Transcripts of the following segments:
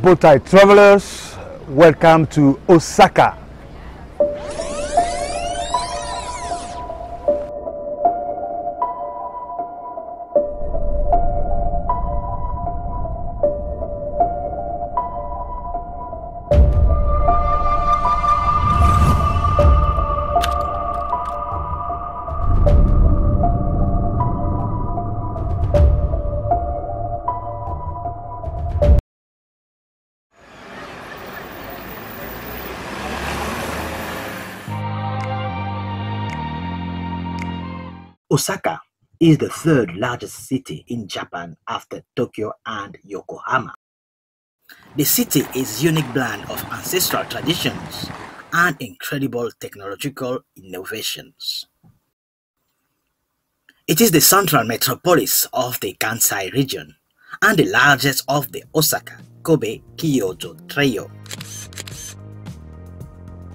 Bowtie travelers, welcome to Osaka. Is the third largest city in Japan after Tokyo and Yokohama. The city is unique blend of ancestral traditions and incredible technological innovations. It is the central metropolis of the Kansai region and the largest of the Osaka, Kobe, Kyoto trio.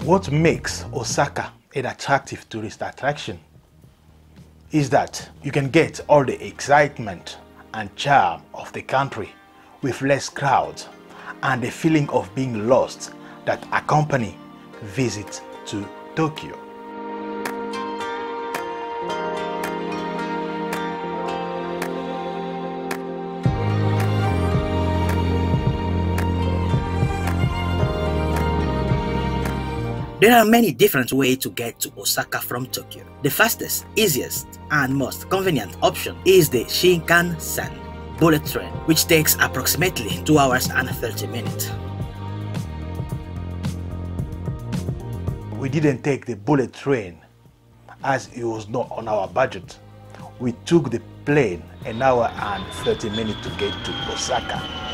What makes Osaka an attractive tourist attraction is that you can get all the excitement and charm of the country with less crowds and the feeling of being lost that accompany visit to Tokyo. There are many different ways to get to Osaka from Tokyo. The fastest, easiest, and most convenient option is the Shinkansen bullet train, which takes approximately 2 hours and 30 minutes. We didn't take the bullet train as it was not on our budget. We took the plane an hour and 30 minutes to get to Osaka.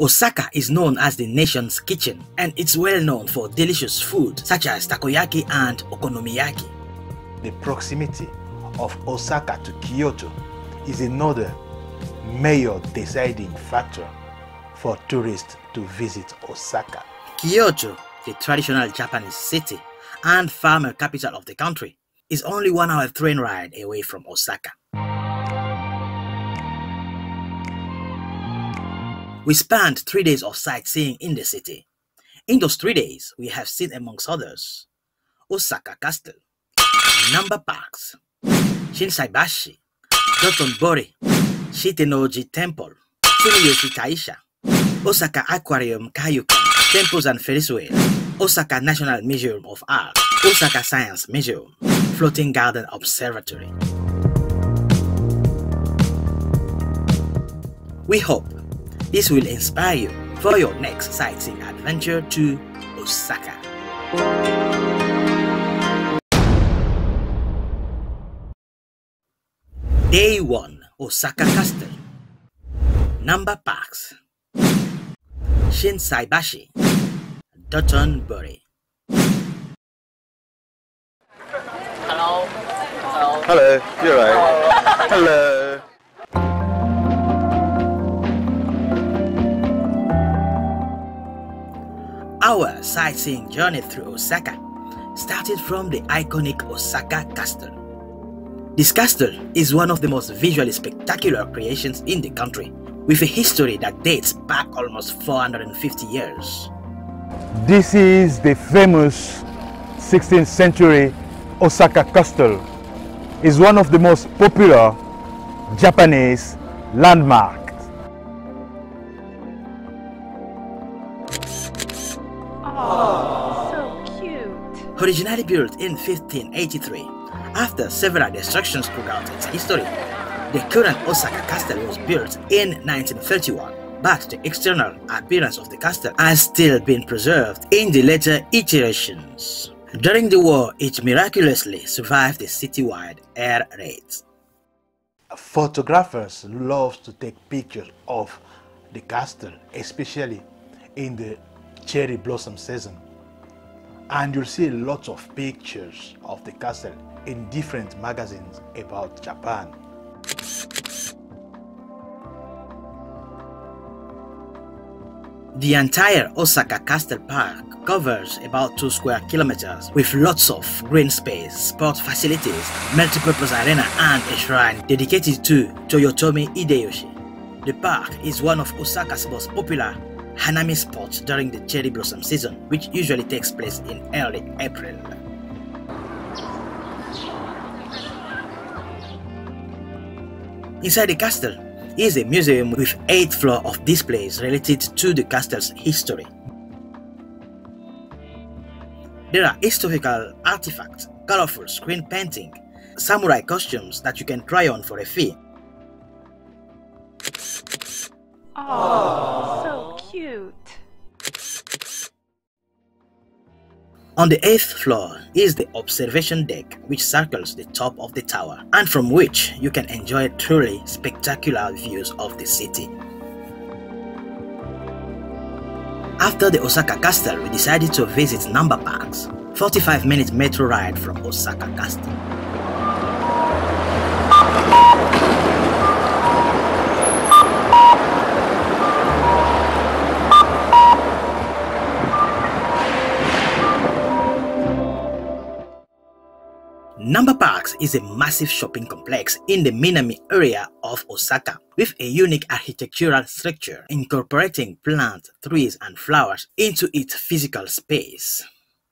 Osaka is known as the nation's kitchen and it's well known for delicious food such as takoyaki and okonomiyaki. The proximity of Osaka to Kyoto is another major deciding factor for tourists to visit Osaka. Kyoto, the traditional Japanese city and farmer capital of the country, is only one hour train ride away from Osaka. We spent three days of sightseeing in the city. In those three days, we have seen, amongst others, Osaka Castle, Namba Parks, Shinsaibashi, Dotonbori, Shitennoji Temple, Sumiyoshi Taisha, Osaka Aquarium Kaiyukan, Tempozan Ferris wheel, Osaka National Museum of Art, Osaka Science Museum, Floating Garden Observatory. We hope this will inspire you for your next sightseeing adventure to Osaka. Day 1 Osaka Castle Namba Parks Shinsaibashi Dotonbori Hello. Hello. Hello, you're right. Hello. Our sightseeing journey through Osaka started from the iconic Osaka Castle. This castle is one of the most visually spectacular creations in the country, with a history that dates back almost 450 years. This is the famous 16th century Osaka Castle. It's one of the most popular Japanese landmarks. Originally built in 1583, after several destructions throughout its history, the current Osaka Castle was built in 1931, but the external appearance of the castle has still been preserved in the later iterations. During the war, it miraculously survived the citywide air raids. Photographers love to take pictures of the castle, especially in the cherry blossom season. And you'll see lots of pictures of the castle in different magazines about Japan. The entire Osaka Castle Park covers about 2 square kilometers with lots of green space, sport facilities, multi-purpose arena and a shrine dedicated to Toyotomi Hideyoshi. The park is one of Osaka's most popular Hanami spots during the cherry blossom season, which usually takes place in early April. Inside the castle is a museum with 8 floors of displays related to the castle's history. There are historical artifacts, colorful screen painting, samurai costumes that you can try on for a fee. So cute. On the eighth floor is the observation deck which circles the top of the tower and from which you can enjoy truly spectacular views of the city. After the Osaka Castle, we decided to visit Namba Parks, 45 minute metro ride from Osaka Castle. Namba Parks is a massive shopping complex in the Minami area of Osaka with a unique architectural structure incorporating plants, trees, and flowers into its physical space.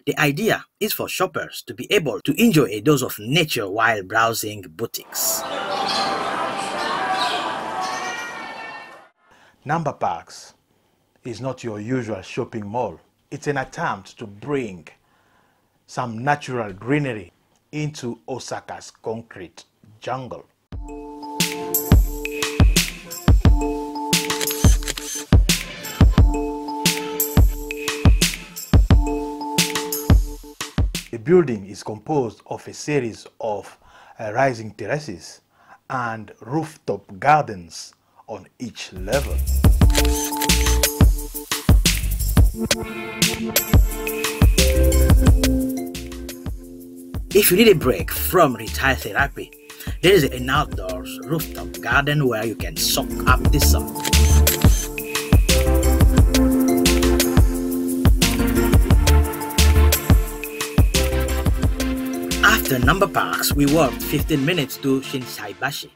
The idea is for shoppers to be able to enjoy a dose of nature while browsing boutiques. Namba Parks is not your usual shopping mall. It's an attempt to bring some natural greenery into Osaka's concrete jungle. The building is composed of a series of uh, rising terraces and rooftop gardens on each level. If you need a break from retail therapy, there is an outdoors rooftop garden where you can soak up the sun. After Namba Parks, we walked 15 minutes to Shinsaibashi.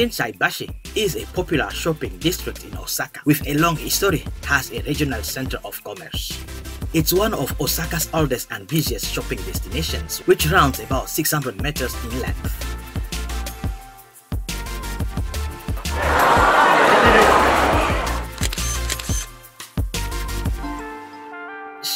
Shinsaibashi is a popular shopping district in Osaka with a long history as a regional center of commerce. It's one of Osaka's oldest and busiest shopping destinations, which runs about 600 meters in length.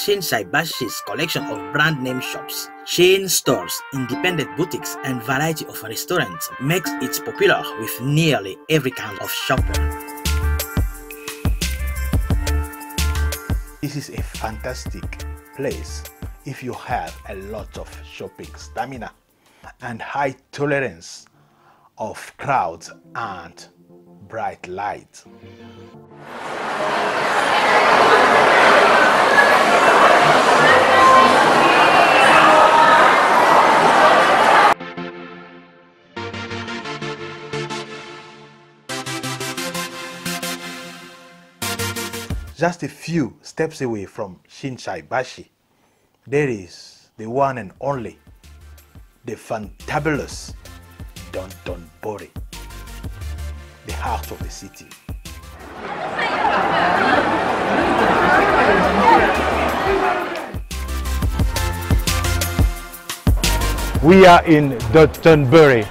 Shinsaibashi's collection of brand name shops, chain stores, independent boutiques, and variety of restaurants makes it popular with nearly every kind of shopper. This is a fantastic place if you have a lot of shopping stamina and high tolerance of crowds and bright lights. A few steps away from Shinsaibashi, there is the one and only, the fantabulous Don Don Bori, the heart of the city. We are in Dotonbori.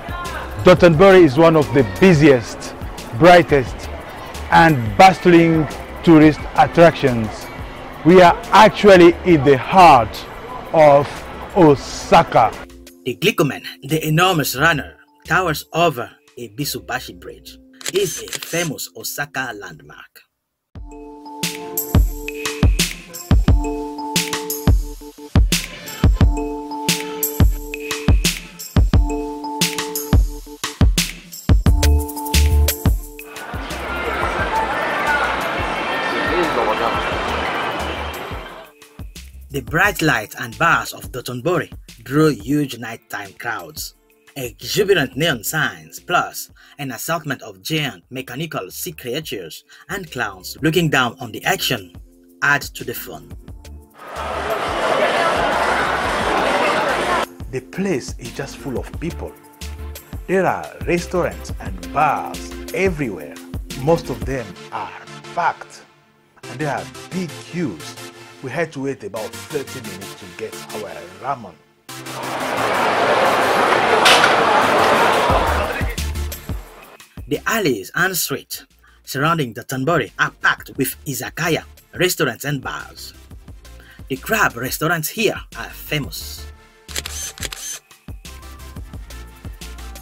Dotonbori is one of the busiest, brightest, and bustling tourist attractions. We are actually in the heart of Osaka. The Glicoman, the enormous runner, towers over Ebisubashi bridge, is a famous Osaka landmark. The bright lights and bars of Dotonbori drew huge nighttime crowds. Exuberant neon signs, plus an assortment of giant mechanical sea creatures and clowns looking down on the action add to the fun. The place is just full of people. There are restaurants and bars everywhere. Most of them are packed and there are big queues. We had to wait about 30 minutes to get our ramen. The alleys and streets surrounding Dotonbori are packed with izakaya, restaurants and bars. The crab restaurants here are famous.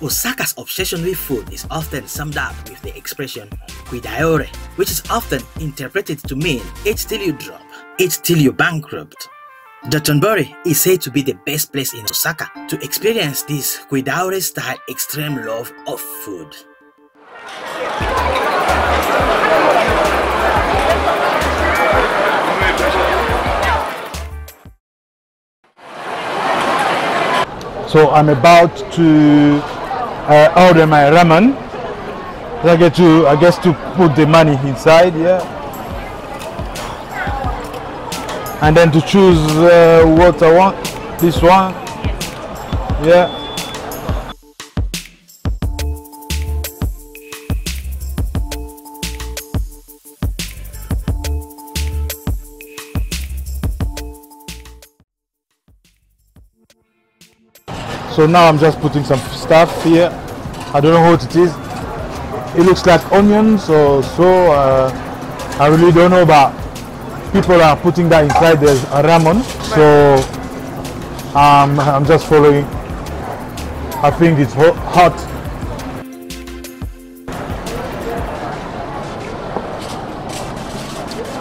Osaka's obsession with food is often summed up with the expression kuidaore, which is often interpreted to mean eat till you drop, eat till you bankrupt. Dotonbori is said to be the best place in Osaka to experience this kuidaore style extreme love of food. So I'm about to uh, order my ramen. I get to, I guess, to put the money inside, yeah, and then to choose uh, what I want. This one, yeah. So now I'm just putting some stuff here. I don't know what it is. It looks like onions or so. Uh, I really don't know, but people are putting that inside the ramen. So um, I'm just following. I think it's hot.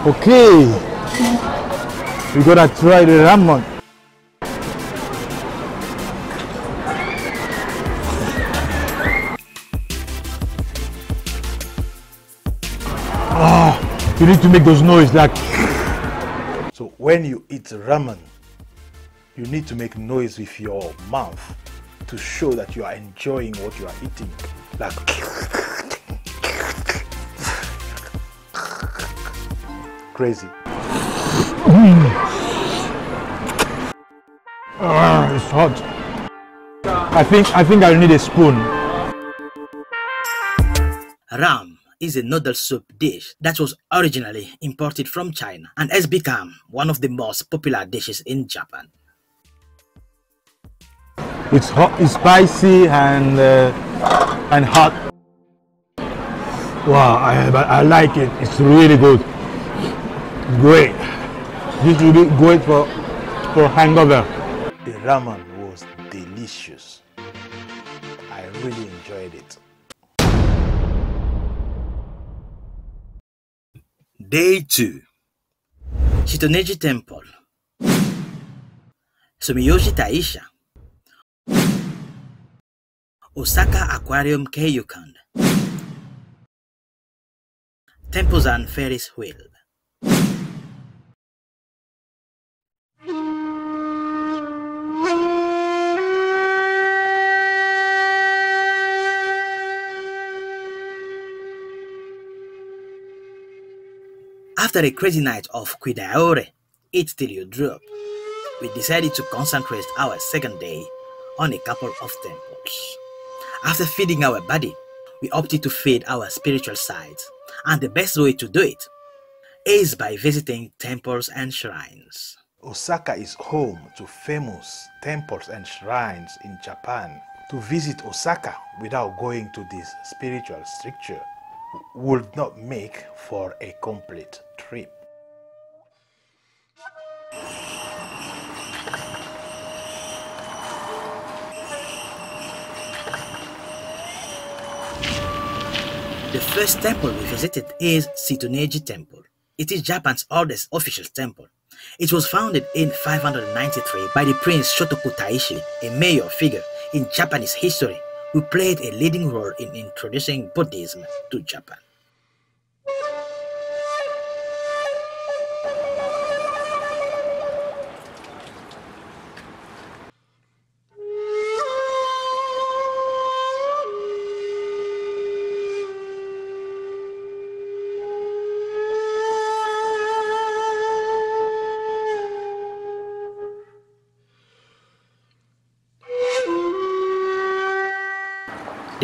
Okay, we're gonna try the ramen. you need to make those noise like when you eat ramen you need to make noise with your mouth to show that you are enjoying what you are eating. Like crazy. Ah, it's hot. I think i think i need a spoon. Ram is a noodle soup dish that was originally imported from China and has become one of the most popular dishes in Japan. It's hot, it's spicy and uh, and hot. Wow, I, I like it. It's really good. Great. This will be great for for hangover. The ramen Day 2 Shitennoji Temple. Sumiyoshi Taisha. Osaka Aquarium Kaiyukan Temples and Ferris Wheel After a crazy night of Kuidaore, eat till you drop, we decided to concentrate our second day on a couple of temples. After feeding our body, we opted to feed our spiritual side, and the best way to do it is by visiting temples and shrines. Osaka is home to famous temples and shrines in Japan. To visit Osaka without going to this spiritual structure would not make for a complete trip. The first temple we visited is Shitennoji Temple. It is Japan's oldest official temple. It was founded in 593 by the Prince Shotoku Taishi, a major figure in Japanese history who played a leading role in introducing Buddhism to Japan.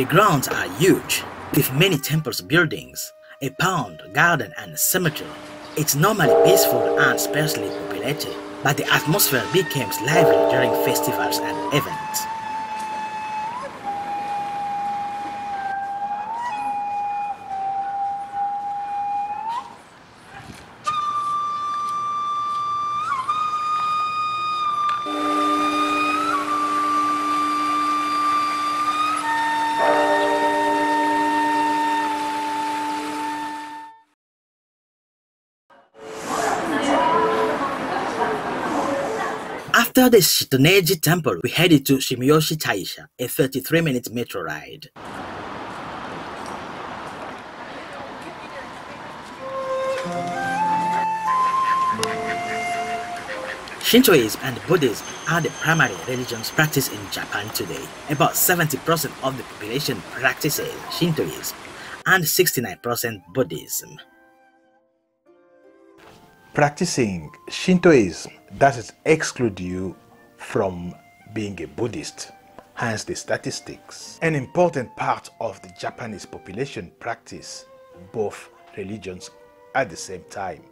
Grounds are huge, with many temples buildings, a pond, garden and cemetery. It's normally peaceful and sparsely populated, but the atmosphere becomes lively during festivals and events. After the Shitennoji temple, we headed to Sumiyoshi Taisha, a 33 minute metro ride. Shintoism and Buddhism are the primary religions practiced in Japan today. About 70% of the population practices Shintoism and 69% Buddhism. Practicing Shintoism doesn't exclude you from being a Buddhist, hence the statistics. An important part of the Japanese population practice both religions at the same time.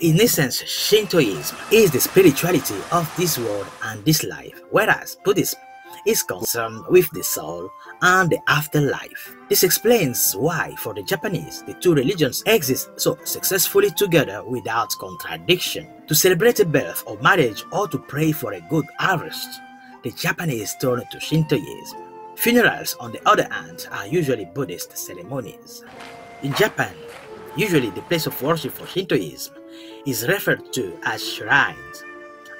In essence, Shintoism is the spirituality of this world and this life, whereas Buddhism is concerned with the soul and the afterlife. This explains why, for the Japanese, the two religions exist so successfully together without contradiction. To celebrate a birth or marriage or to pray for a good harvest, the Japanese turn to Shintoism. Funerals, on the other hand, are usually Buddhist ceremonies. In Japan, usually the place of worship for Shintoism is referred to as shrines,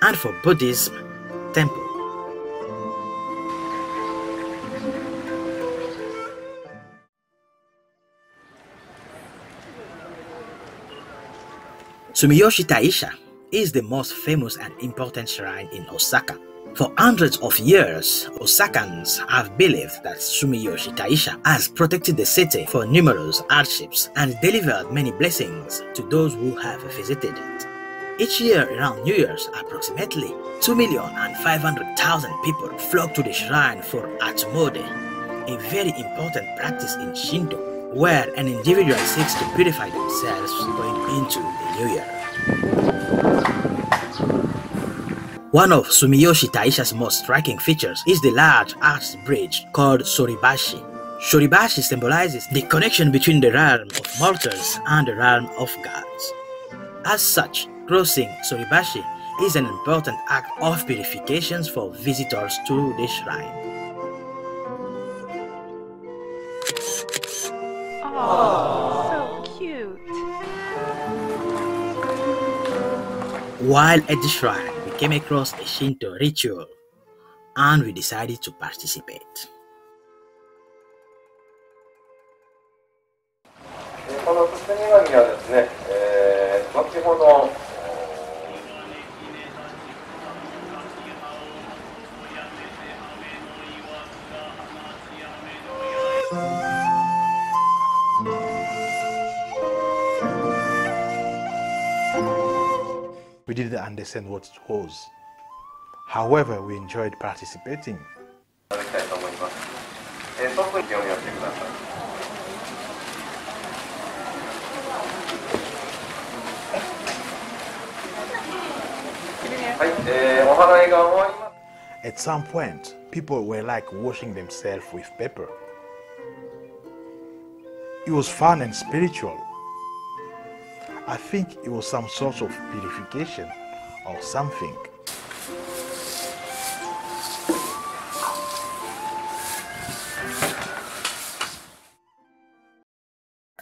and for Buddhism, temple. Sumiyoshi Taisha is the most famous and important shrine in Osaka. For hundreds of years, Osakans have believed that Sumiyoshi Taisha has protected the city for numerous hardships and delivered many blessings to those who have visited it. Each year around New Year's, approximately 2,500,000 people flock to the shrine for Hatsumode, a very important practice in Shinto where an individual seeks to purify themselves going into the new year. One of Sumiyoshi Taisha's most striking features is the large arched bridge called Shoribashi. Shoribashi symbolizes the connection between the realm of mortals and the realm of gods. As such, crossing Shoribashi is an important act of purification for visitors to the shrine. While at the shrine, we came across a Shinto ritual and we decided to participate. We didn't understand what it was. However, we enjoyed participating. At some point, people were like washing themselves with paper. It was fun and spiritual. I think it was some sort of purification or something.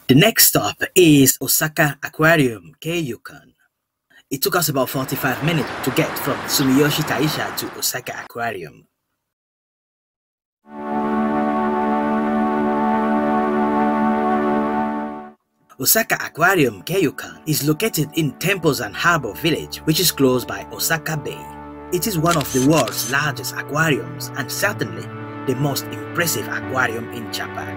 The next stop is Osaka Aquarium Kaiyukan. It took us about 45 minutes to get from Sumiyoshi Taisha to Osaka Aquarium. Osaka Aquarium Kaiyukan is located in Tempozan Harbor Village, which is close by Osaka Bay. It is one of the world's largest aquariums and certainly the most impressive aquarium in Japan.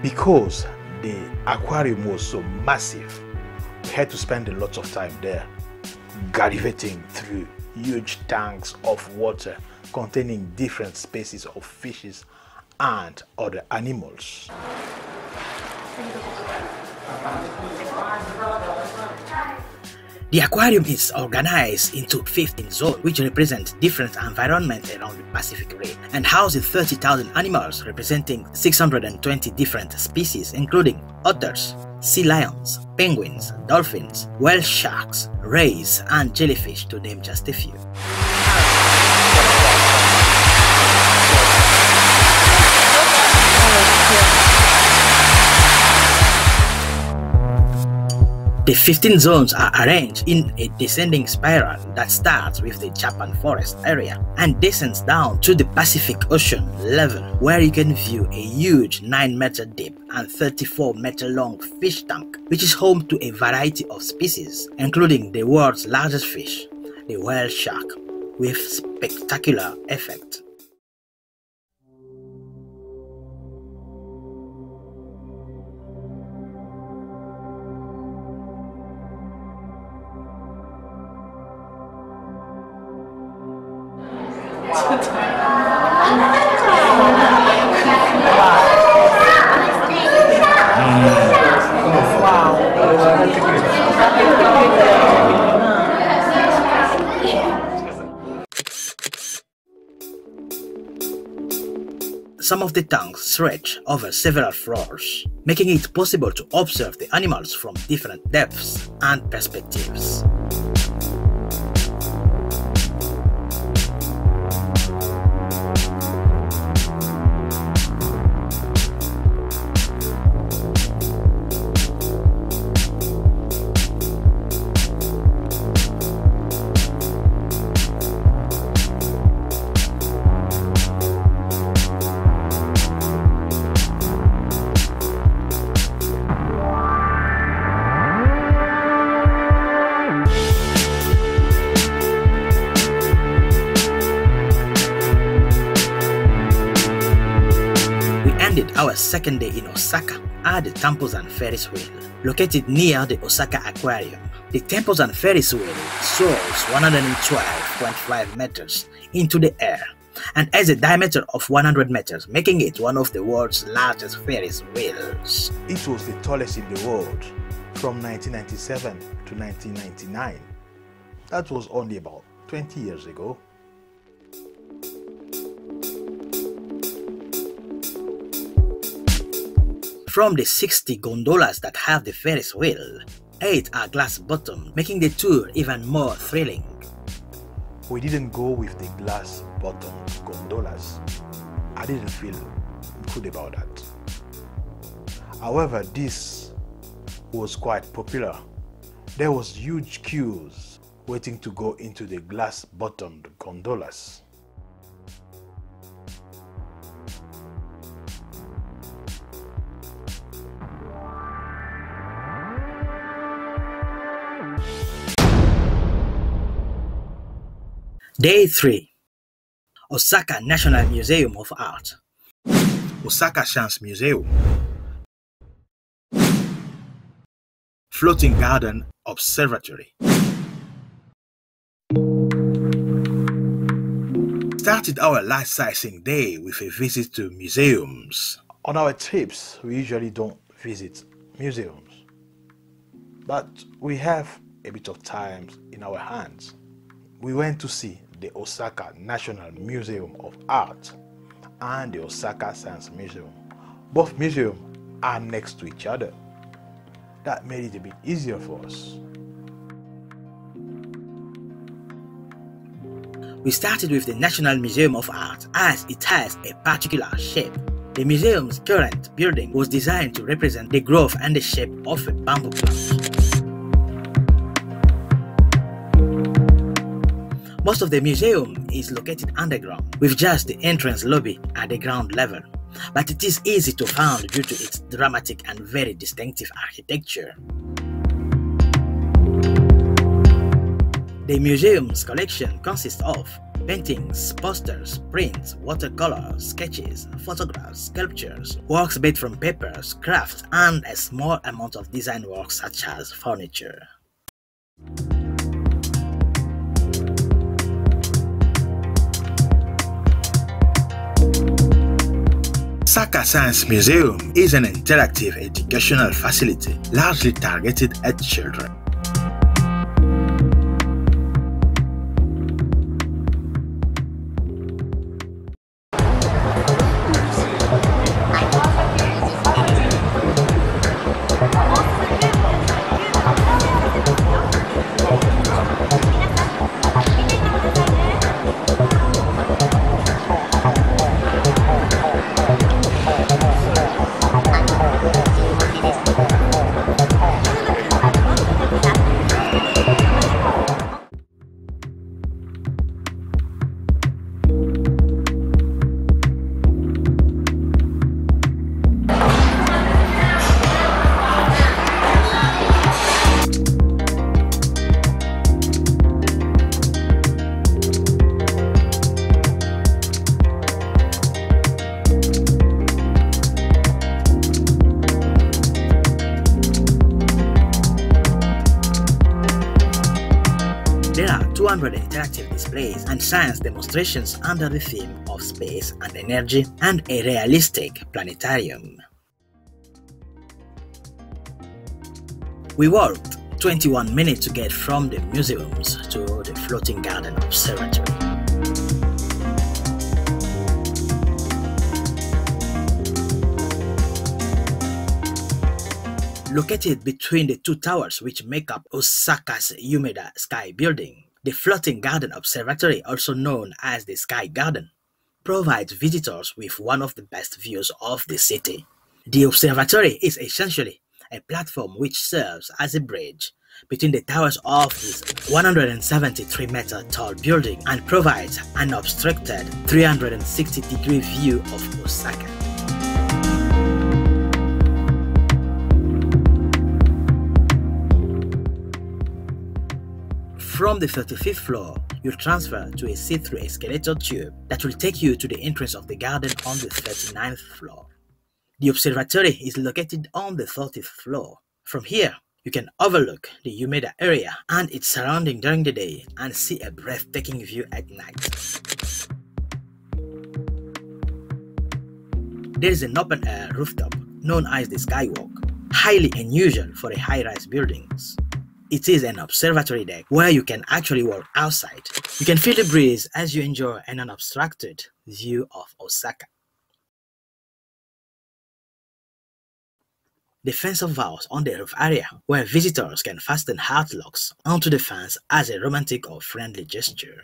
Because the aquarium was so massive, we had to spend a lot of time there, gallivanting through huge tanks of water containing different species of fishes and other animals. The aquarium is organized into 15 zones which represent different environments around the Pacific Rim and houses 30,000 animals representing 620 different species including otters, sea lions, penguins, dolphins, whale sharks, rays, and jellyfish to name just a few. The 15 zones are arranged in a descending spiral that starts with the Japan forest area and descends down to the Pacific Ocean level where you can view a huge 9 meter deep and 34 meter long fish tank which is home to a variety of species including the world's largest fish, the whale shark, with spectacular effect. Some of the tanks stretch over several floors, making it possible to observe the animals from different depths and perspectives. Second day in Osaka at the Tempozan Ferris wheel, located near the Osaka Aquarium. The Tempozan Ferris wheel soars 112.5 meters into the air and has a diameter of 100 meters, making it one of the world's largest Ferris wheels. It was the tallest in the world from 1997 to 1999. That was only about 20 years ago. From the 60 gondolas that have the Ferris wheel, 8 are glass bottom, making the tour even more thrilling. We didn't go with the glass bottom gondolas. I didn't feel good about that. However, this was quite popular. There was huge queues waiting to go into the glass bottomed gondolas. Day 3 Osaka National Museum of Art. Osaka Science Museum. Floating Garden Observatory. Started our life sizing day with a visit to museums. On our trips, we usually don't visit museums, but we have a bit of time in our hands. We went to see the Osaka National Museum of Art and the Osaka Science Museum. Both museums are next to each other. That made it a bit easier for us. We started with the National Museum of Art as it has a particular shape. The museum's current building was designed to represent the growth and the shape of a bamboo plant. Most of the museum is located underground, with just the entrance lobby at the ground level, but it is easy to find due to its dramatic and very distinctive architecture. The museum's collection consists of paintings, posters, prints, watercolors, sketches, photographs, sculptures, works made from papers, crafts, and a small amount of design work such as furniture. Saka Science Museum is an interactive educational facility largely targeted at children. Science demonstrations under the theme of space and energy and a realistic planetarium. We walked 21 minutes to get from the museums to the floating garden observatory. Located between the two towers which make up Osaka's Umeda Sky Building, the Floating Garden Observatory, also known as the Sky Garden, provides visitors with one of the best views of the city. The observatory is essentially a platform which serves as a bridge between the towers of this 173 meter tall building and provides an obstructed 360 degree view of Osaka. From the 35th floor, you'll transfer to a see-through escalator tube that will take you to the entrance of the garden on the 39th floor. The observatory is located on the 30th floor. From here, you can overlook the Umeda area and its surrounding during the day and see a breathtaking view at night. There is an open air rooftop known as the Skywalk, highly unusual for a high rise buildings. It is an observatory deck where you can actually walk outside. You can feel the breeze as you enjoy an unobstructed view of Osaka. The fence of vows on the roof area where visitors can fasten heart locks onto the fence as a romantic or friendly gesture.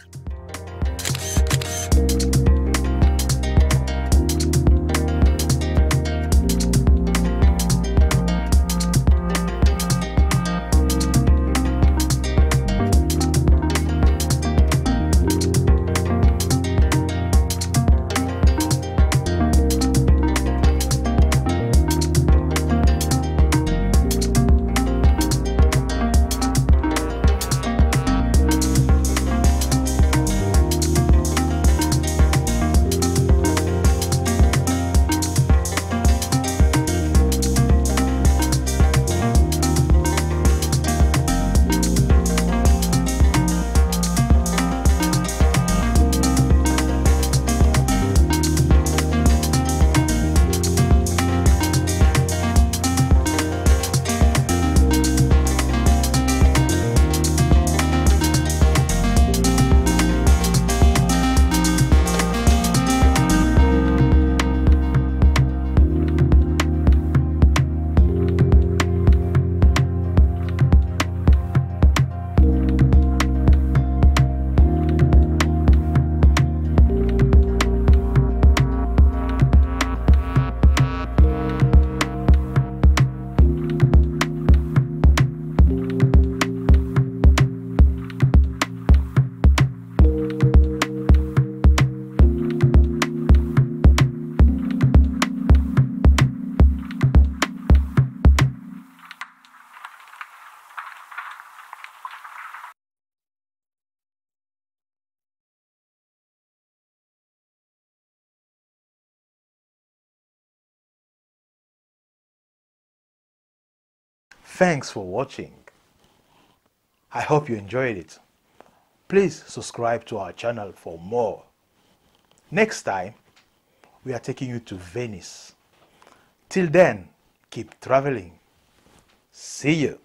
Thanks for watching. I hope you enjoyed it. Please subscribe to our channel for more. Next time, we are taking you to Venice. Till then, keep traveling. See you.